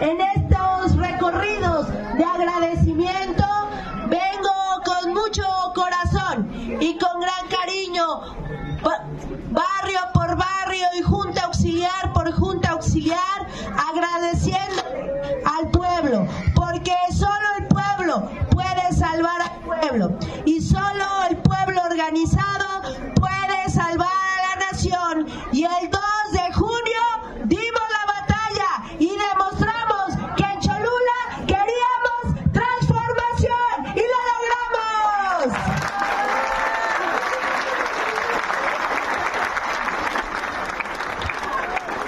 En estos recorridos de agradecimiento vengo con mucho corazón y con gran cariño, barrio por barrio y junta auxiliar por junta auxiliar, agradeciendo al pueblo, porque solo el pueblo puede salvar al pueblo y solo el pueblo organizado